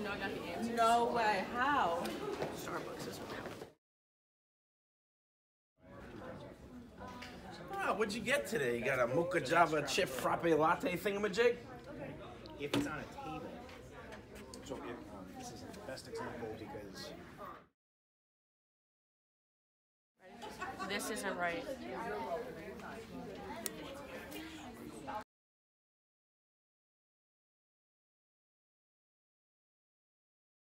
Know I got the answer. No way. How? Starbucks is real. Ah, what'd you get today? You got a mocha java chip frappe latte thingamajig? if it's on a table. So if, um, this is the best example because This isn't right.